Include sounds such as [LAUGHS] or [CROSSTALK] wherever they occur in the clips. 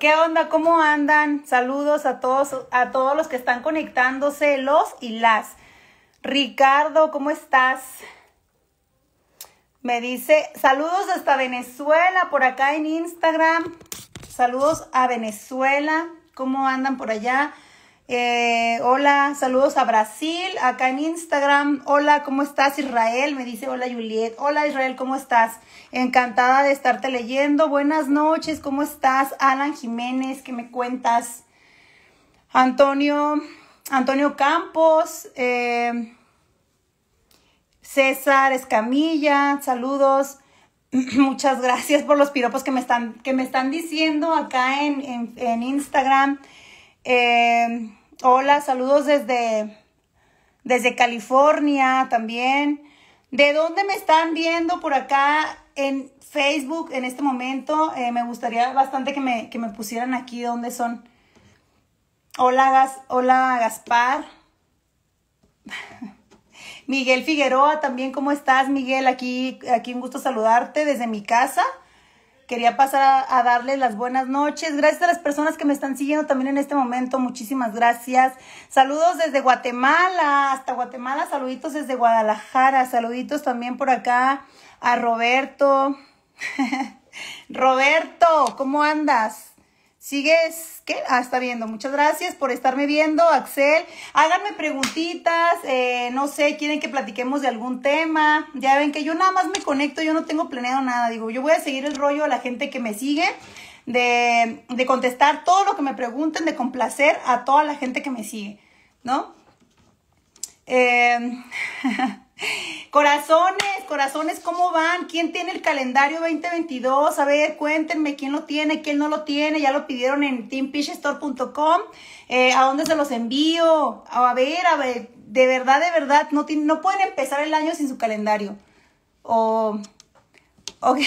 ¿Qué onda? ¿Cómo andan? Saludos a todos, a todos los que están conectándose, los y las. Ricardo, ¿cómo estás? Me dice, saludos hasta Venezuela, por acá en Instagram. Saludos a Venezuela. ¿Cómo andan por allá? Eh, hola, saludos a Brasil, acá en Instagram. Hola, ¿cómo estás Israel? Me dice hola Juliet. Hola Israel, ¿cómo estás? Encantada de estarte leyendo. Buenas noches, ¿cómo estás? Alan Jiménez, ¿qué me cuentas? Antonio, Antonio Campos, eh, César Escamilla, saludos. [CLEARS THROAT] Muchas gracias por los piropos que me están, que me están diciendo acá en, en, Instagram. Eh, Hola, saludos desde, desde California también. ¿De dónde me están viendo por acá en Facebook en este momento? Eh, me gustaría bastante que me, que me pusieran aquí dónde son. Hola, Gas, hola Gaspar. [LAUGHS] Miguel Figueroa también, ¿cómo estás, Miguel? Aquí, aquí un gusto saludarte desde mi casa. Quería pasar a, darles las buenas noches. Gracias a las personas que me están siguiendo también en este momento. Muchísimas gracias. Saludos desde Guatemala hasta Guatemala. Saluditos desde Guadalajara. Saluditos también por acá a Roberto. [LAUGHS] Roberto, ¿cómo andas? ¿Sigues? ¿Qué? Ah, está viendo. Muchas gracias por estarme viendo, Axel. Háganme preguntitas. Eh, no sé, quieren que platiquemos de algún tema. Ya ven que yo nada más me conecto, yo no tengo planeado nada. Digo, yo voy a seguir el rollo a la gente que me sigue. De, de contestar todo lo que me pregunten, de complacer a toda la gente que me sigue, ¿no? Eh, [LAUGHS] Corazones, corazones, ¿cómo van? ¿Quién tiene el calendario 2022? A ver, cuéntenme quién lo tiene, quién no lo tiene. Ya lo pidieron en teampishstore.com. Eh, ¿A dónde se los envío? A ver, a ver, de verdad, de verdad, no, no pueden empezar el año sin su calendario. O, [LAUGHS]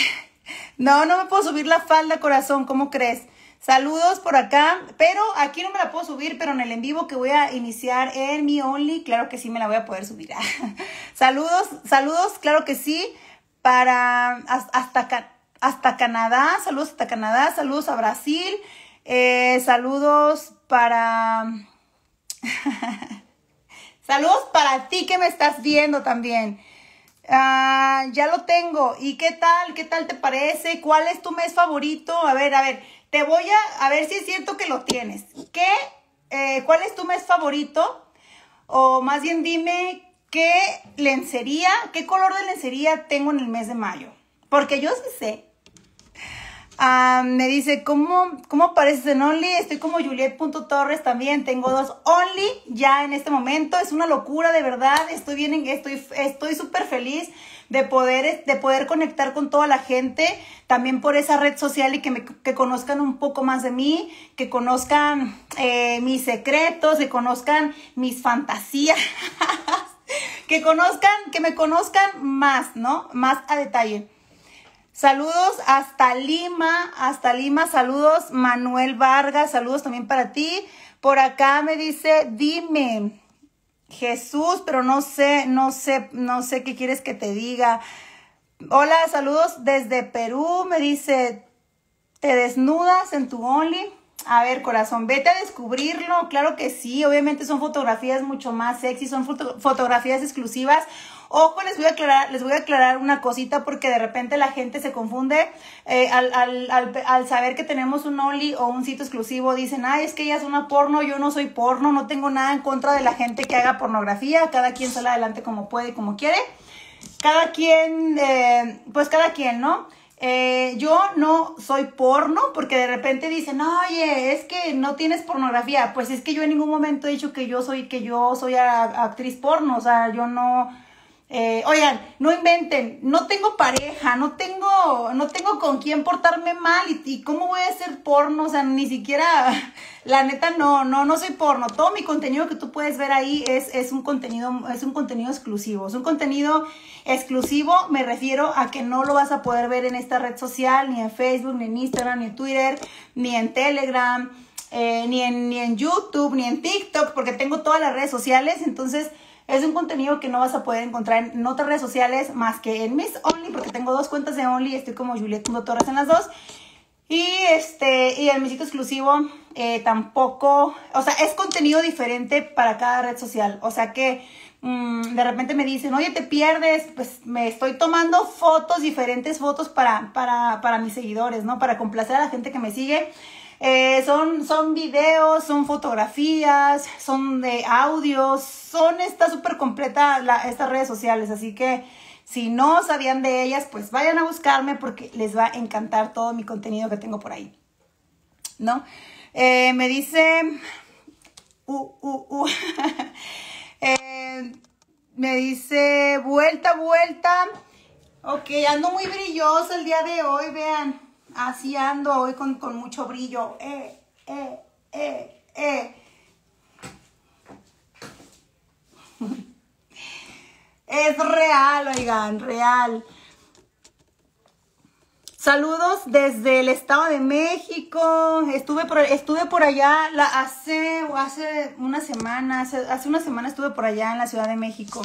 no, no me puedo subir la falda, corazón, ¿cómo crees? Saludos por acá, pero aquí no me la puedo subir, pero en el en vivo que voy a iniciar en mi Only, claro que sí me la voy a poder subir. [LAUGHS] saludos, saludos, claro que sí, para hasta, hasta Canadá, saludos hasta Canadá, saludos a Brasil, eh, saludos para... [LAUGHS] saludos para ti que me estás viendo también. Ah, ya lo tengo. ¿Y qué tal? ¿Qué tal te parece? ¿Cuál es tu mes favorito? A ver, a ver. Te voy a, a ver si es cierto que lo tienes. ¿Qué, eh, ¿Cuál es tu mes favorito? O más bien dime qué lencería, qué color de lencería tengo en el mes de mayo. Porque yo sí sé. Ah, me dice, ¿cómo, ¿cómo apareces en Only? Estoy como Juliet.torres también. Tengo dos Only ya en este momento. Es una locura, de verdad. Estoy bien, estoy estoy súper feliz de poder, de poder conectar con toda la gente, también por esa red social y que, me, que conozcan un poco más de mí, que conozcan eh, mis secretos, que conozcan mis fantasías, [LAUGHS] que conozcan, que me conozcan más, ¿no? Más a detalle. Saludos hasta Lima, hasta Lima, saludos Manuel Vargas, saludos también para ti. Por acá me dice, dime, Jesús, pero no sé, no sé, no sé qué quieres que te diga. Hola, saludos desde Perú, me dice, ¿te desnudas en tu Only? A ver, corazón, vete a descubrirlo, claro que sí, obviamente son fotografías mucho más sexy, son fotografías exclusivas. Ojo, les voy a aclarar, les voy a aclarar una cosita porque de repente la gente se confunde eh, al, al, al, saber que tenemos un Only o un sitio exclusivo. Dicen, ay, es que ella es una porno, yo no soy porno, no tengo nada en contra de la gente que haga pornografía, cada quien sale adelante como puede y como quiere. Cada quien, eh, pues cada quien, ¿no? Eh, yo no soy porno porque de repente dicen, oye, es que no tienes pornografía. Pues es que yo en ningún momento he dicho que yo soy, que yo soy actriz porno. O sea, yo no, eh, oigan, no inventen, no tengo pareja, no tengo, no tengo con quién portarme mal y, cómo voy a hacer porno, o sea, ni siquiera, [LAUGHS] la neta no, no, no soy porno. Todo mi contenido que tú puedes ver ahí es, es un contenido, es un contenido exclusivo. Es un contenido exclusivo, me refiero a que no lo vas a poder ver en esta red social, ni en Facebook, ni en Instagram, ni en Twitter, ni en Telegram, eh, ni, en, ni en YouTube, ni en TikTok, porque tengo todas las redes sociales, entonces es un contenido que no vas a poder encontrar en otras redes sociales más que en mis Only, porque tengo dos cuentas de Only, estoy como Juliet Torres en las dos. Y este, y el mesito exclusivo eh, tampoco, o sea, es contenido diferente para cada red social. O sea que mm, de repente me dicen, oye, te pierdes, pues me estoy tomando fotos, diferentes fotos para, para, para mis seguidores, ¿no? Para complacer a la gente que me sigue. Eh, son, son videos, son fotografías, son de audios, son, está súper completa estas redes sociales, así que si no sabían de ellas, pues vayan a buscarme porque les va a encantar todo mi contenido que tengo por ahí. ¿No? Eh, me dice, uh, uh, uh. Me dice, vuelta, vuelta. Ok, ando muy brilloso el día de hoy, vean. Así ando hoy con, mucho brillo. Eh, eh, eh, eh. [LAUGHS] Es real, oigan, real. Saludos desde el Estado de México. Estuve por, estuve por allá hace, hace una semana, hace, hace una semana estuve por allá en la Ciudad de México.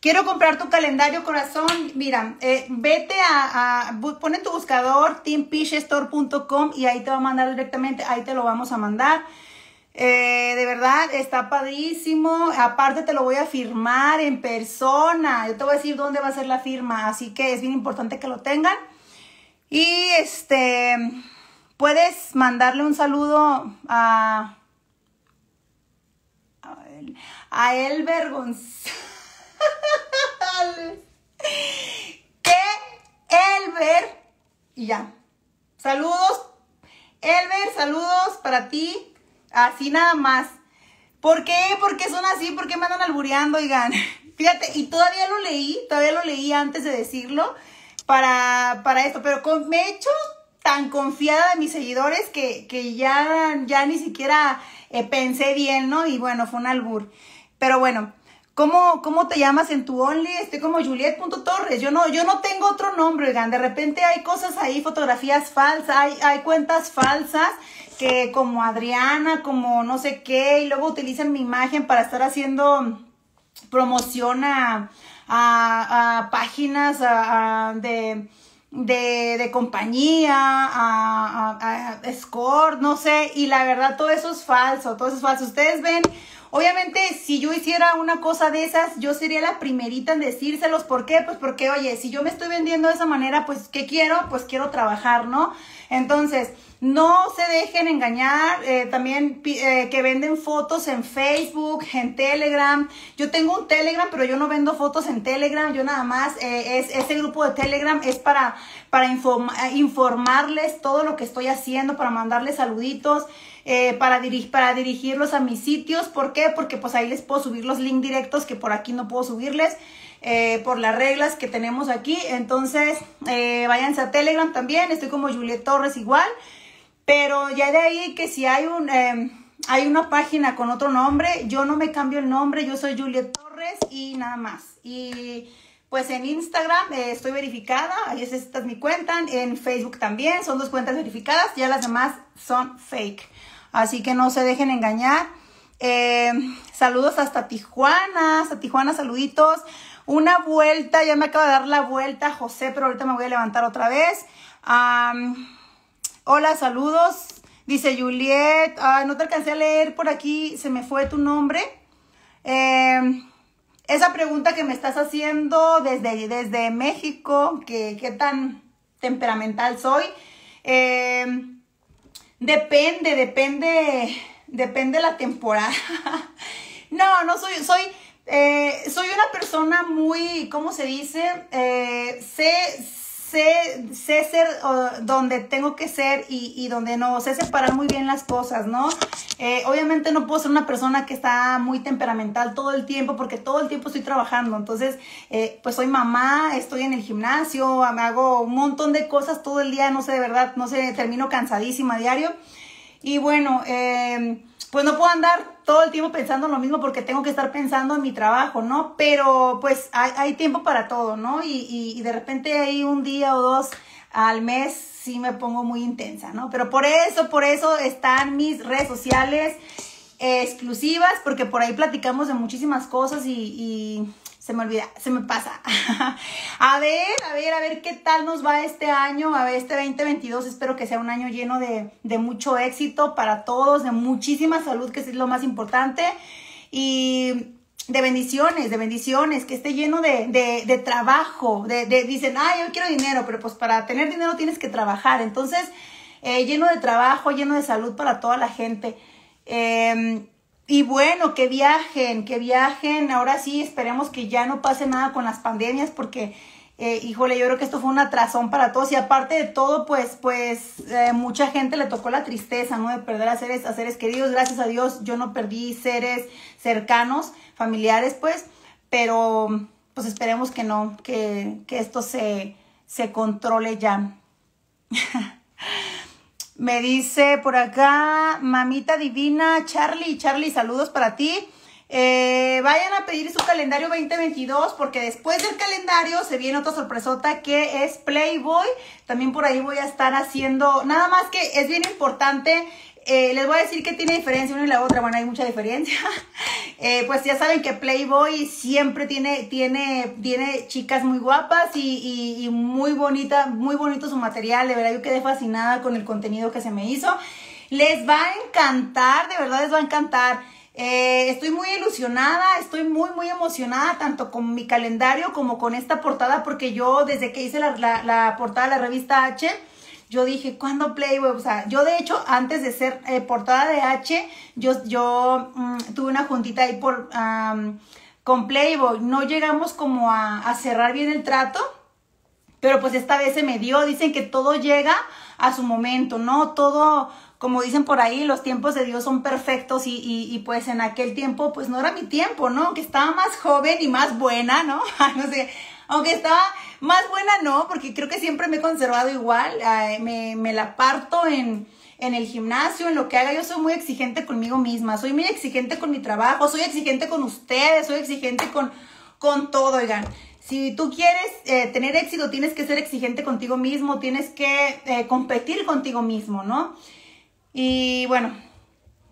Quiero comprar tu calendario, corazón. Mira, eh, vete a, a, pon tu buscador teampishstore.com y ahí te va a mandar directamente, ahí te lo vamos a mandar. Eh, de verdad, está padrísimo. Aparte te lo voy a firmar en persona. Yo te voy a decir dónde va a ser la firma, así que es bien importante que lo tengan. Y este, puedes mandarle un saludo a, a González. [LAUGHS] que Elber, y ya. Saludos, Elber, saludos para ti. Así nada más. ¿Por qué? ¿Por qué son así? ¿Por qué me andan albureando, oigan? [LAUGHS] Fíjate, y todavía lo leí, todavía lo leí antes de decirlo para, para esto, pero me he hecho tan confiada de mis seguidores que, ya, ya ni siquiera eh, pensé bien, ¿no? Y bueno, fue un albur. Pero bueno, ¿Cómo, ¿Cómo te llamas en tu Only? Estoy como Juliet.torres. Yo no, yo no tengo otro nombre, oigan. De repente hay cosas ahí, fotografías falsas, hay, hay cuentas falsas que como Adriana, como no sé qué, y luego utilizan mi imagen para estar haciendo promoción a, páginas de, de, compañía, a, a, a, Score, no sé, y la verdad todo eso es falso, todo eso es falso. Ustedes ven Obviamente, si yo hiciera una cosa de esas, yo sería la primerita en decírselos. ¿Por qué? Pues porque, oye, si yo me estoy vendiendo de esa manera, pues, ¿qué quiero? Pues quiero trabajar, ¿no? Entonces, no se dejen engañar, eh, también eh, que venden fotos en Facebook, en Telegram. Yo tengo un Telegram, pero yo no vendo fotos en Telegram, yo nada más, eh, es, ese grupo de Telegram es para, para informarles todo lo que estoy haciendo, para mandarles saluditos. Eh, para, para dirigirlos a mis sitios. ¿Por qué? Porque pues ahí les puedo subir los links directos que por aquí no puedo subirles. Eh, por las reglas que tenemos aquí. Entonces, eh, váyanse a Telegram también. Estoy como Juliet Torres igual. Pero ya de ahí que si hay un hay una página con otro nombre, yo no me cambio el nombre, yo soy Juliet Torres y nada más. Y pues en Instagram estoy verificada, ahí es, esta es mi cuenta, en Facebook también, son dos cuentas verificadas, ya las demás son fake. Así que no se dejen engañar. Eh, saludos hasta Tijuana, hasta Tijuana, saluditos. Una vuelta, ya me acaba de dar la vuelta, José, pero ahorita me voy a levantar otra vez. Hola, saludos. Dice Juliet, no te alcancé a leer por aquí, se me fue tu nombre. Eh, esa pregunta que me estás haciendo desde, desde México, que qué tan temperamental soy. Eh, Depende, depende, depende la temporada. [LAUGHS] no, no soy, soy, eh, soy una persona muy, ¿cómo se dice? Eh, sé, sé, sé ser donde tengo que ser y, y, donde no, sé separar muy bien las cosas, ¿no? Eh, obviamente no puedo ser una persona que está muy temperamental todo el tiempo porque todo el tiempo estoy trabajando, entonces eh, pues soy mamá, estoy en el gimnasio, me hago un montón de cosas todo el día, no sé, de verdad, no sé, termino cansadísima a diario y bueno, eh, pues no puedo andar todo el tiempo pensando en lo mismo porque tengo que estar pensando en mi trabajo, ¿no? Pero pues hay, tiempo para todo, ¿no? Y, y, de repente hay un día o dos al mes sí me pongo muy intensa, ¿no? Pero por eso, por eso están mis redes sociales exclusivas porque por ahí platicamos de muchísimas cosas y se me olvida, se me pasa. [LAUGHS] a ver, a ver, a ver qué tal nos va este año, a ver, este 2022, espero que sea un año lleno de, de mucho éxito para todos, de muchísima salud, que es lo más importante, y de bendiciones, de bendiciones, que esté lleno de, de, de trabajo, de, de, dicen, ah, yo quiero dinero, pero pues para tener dinero tienes que trabajar, entonces, eh, lleno de trabajo, lleno de salud para toda la gente. Eh, y bueno, que viajen, que viajen. Ahora sí, esperemos que ya no pase nada con las pandemias porque, eh, híjole, yo creo que esto fue un atrasón para todos. Y aparte de todo, pues, pues, eh, mucha gente le tocó la tristeza, ¿no? De perder a seres, a seres queridos. Gracias a Dios, yo no perdí seres cercanos, familiares, pues. Pero, pues, esperemos que no, que, que esto se, se controle ya. [LAUGHS] Me dice por acá, mamita divina, Charlie, Charlie, saludos para ti. Eh, vayan a pedir su calendario 2022 porque después del calendario se viene otra sorpresota que es Playboy. También por ahí voy a estar haciendo, nada más que es bien importante eh, les voy a decir que tiene diferencia una y la otra, bueno, hay mucha diferencia. [LAUGHS] Eh, pues ya saben que Playboy siempre tiene, tiene, tiene chicas muy guapas y, muy bonita, muy bonito su material, de verdad yo quedé fascinada con el contenido que se me hizo. Les va a encantar, de verdad les va a encantar. Eh, estoy muy ilusionada, estoy muy, muy emocionada, tanto con mi calendario como con esta portada, porque yo desde que hice la, la portada de la revista H, yo dije, ¿cuándo Playboy? O sea, yo de hecho, antes de ser eh, portada de H, yo, yo mm, tuve una juntita ahí por, con Playboy. No llegamos como a, cerrar bien el trato, pero pues esta vez se me dio. Dicen que todo llega a su momento, ¿no? Todo, como dicen por ahí, los tiempos de Dios son perfectos y, y, y, pues en aquel tiempo, pues no era mi tiempo, ¿no? Que estaba más joven y más buena, ¿no? [LAUGHS] no sé, aunque estaba más buena no, porque creo que siempre me he conservado igual. me, me, la parto en, en el gimnasio, en lo que haga. Yo soy muy exigente conmigo misma, soy muy exigente con mi trabajo, soy exigente con ustedes, soy exigente con, con todo, oigan. Si tú quieres eh, tener éxito, tienes que ser exigente contigo mismo, tienes que eh, competir contigo mismo, ¿no? Y bueno,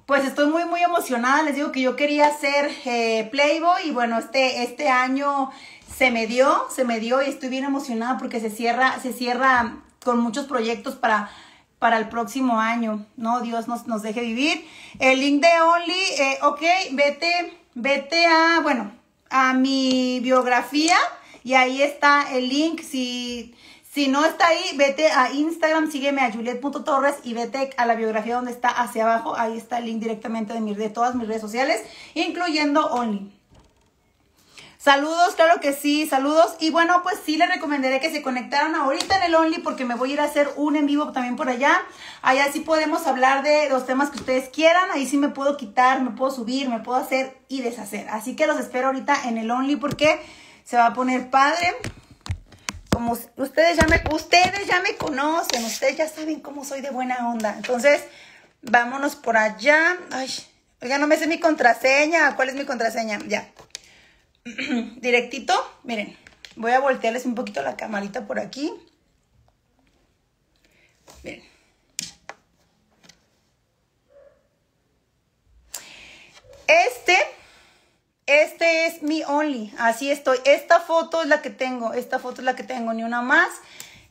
pues estoy muy, muy emocionada. Les digo que yo quería ser eh, Playboy y bueno, este, este año se me dio, se me dio y estoy bien emocionada porque se cierra, se cierra con muchos proyectos para, para el próximo año, ¿no? Dios nos, nos deje vivir. El link de Only, eh, ok, vete, vete a, bueno, a mi biografía y ahí está el link. Si, si no está ahí, vete a Instagram, sígueme a juliet.torres y vete a la biografía donde está hacia abajo. Ahí está el link directamente de, mi, de todas mis redes sociales, incluyendo Only. Saludos, claro que sí, saludos. Y bueno, pues sí les recomendaré que se conectaran ahorita en el Only porque me voy a ir a hacer un en vivo también por allá. Allá sí podemos hablar de los temas que ustedes quieran. Ahí sí me puedo quitar, me puedo subir, me puedo hacer y deshacer. Así que los espero ahorita en el Only porque se va a poner padre. Como ustedes ya me, ustedes ya me conocen, ustedes ya saben cómo soy de buena onda. Entonces, vámonos por allá. Ay, oiga, no me sé mi contraseña. ¿Cuál es mi contraseña? Ya. [CLEARS THROAT] directito, miren, voy a voltearles un poquito la camarita por aquí. Miren. Este, este es mi only, así estoy. Esta foto es la que tengo, esta foto es la que tengo, ni una más.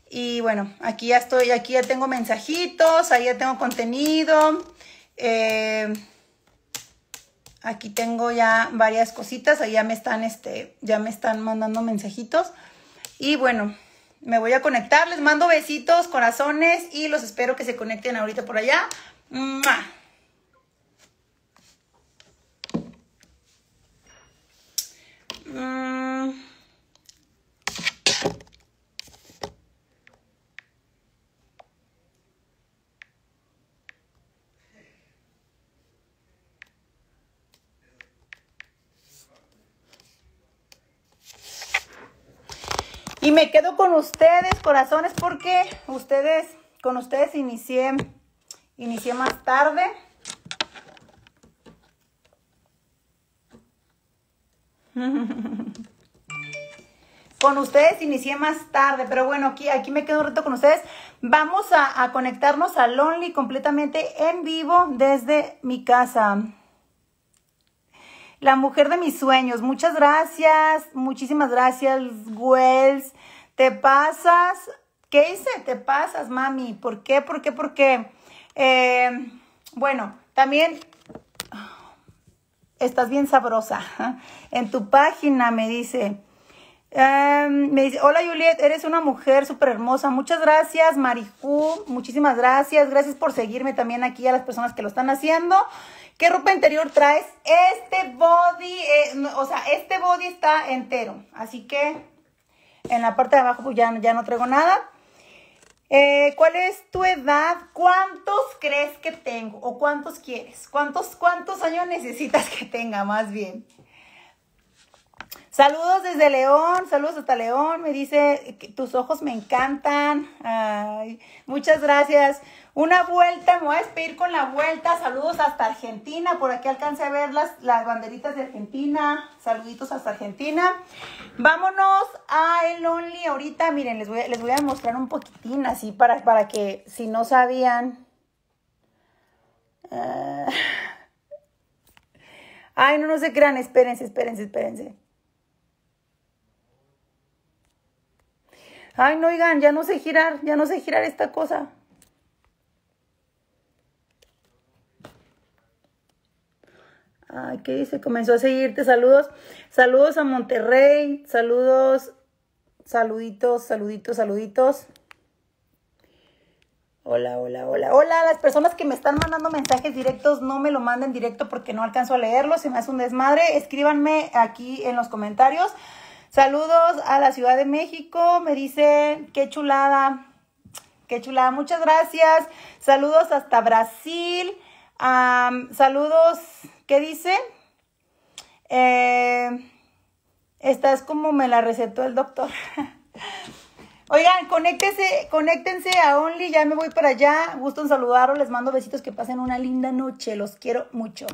Y bueno, aquí ya estoy, aquí ya tengo mensajitos, ahí ya tengo contenido. Eh, Aquí tengo ya varias cositas, ahí ya me están, este, ya me están mandando mensajitos. Y bueno, me voy a conectar, les mando besitos, corazones y los espero que se conecten ahorita por allá. Y me quedo con ustedes, corazones, porque ustedes, con ustedes inicié, inicié más tarde. [LAUGHS] con ustedes inicié más tarde, pero bueno, aquí, aquí me quedo un rato con ustedes. Vamos a, a conectarnos a Lonely completamente en vivo desde mi casa. La mujer de mis sueños. Muchas gracias. Muchísimas gracias, Wells. Te pasas. ¿Qué hice? Te pasas, mami. ¿Por qué? ¿Por qué? ¿Por qué? Eh, bueno, también estás bien sabrosa. En tu página me dice, em, me dice, hola Juliet, eres una mujer súper hermosa. Muchas gracias, Marijú. Muchísimas gracias. Gracias por seguirme también aquí a las personas que lo están haciendo. ¿Qué ropa interior traes? Este body, eh, o sea, este body está entero. Así que en la parte de abajo pues ya, ya no traigo nada. Eh, ¿Cuál es tu edad? ¿Cuántos crees que tengo? ¿O cuántos quieres? ¿Cuántos, cuántos años necesitas que tenga más bien? Saludos desde León, saludos hasta León. Me dice tus ojos me encantan. Ay, muchas gracias. Una vuelta, me voy a despedir con la vuelta. Saludos hasta Argentina. Por aquí alcancé a ver las, las banderitas de Argentina. Saluditos hasta Argentina. Vámonos a el Only ahorita. Miren, les voy, les voy a mostrar un poquitín así para, para que si no sabían. Ah. Ay, no, no se crean. Espérense, espérense, espérense. Ay, no, oigan, ya no sé girar, ya no sé girar esta cosa. Ay, ¿qué dice? Comenzó a seguirte. Saludos. Saludos a Monterrey. Saludos. Saluditos, saluditos, saluditos. Hola, hola, hola. Hola, las personas que me están mandando mensajes directos, no me lo manden directo porque no alcanzo a leerlo. Se me hace un desmadre. Escríbanme aquí en los comentarios. Saludos a la Ciudad de México. Me dicen, qué chulada. Qué chulada. Muchas gracias. Saludos hasta Brasil. saludos, ¿qué dice? Eh, esta es como me la recetó el doctor. [LAUGHS] Oigan, conéctense, conéctense a Only, ya me voy para allá. Gusto en saludarlos, les mando besitos, que pasen una linda noche, los quiero mucho.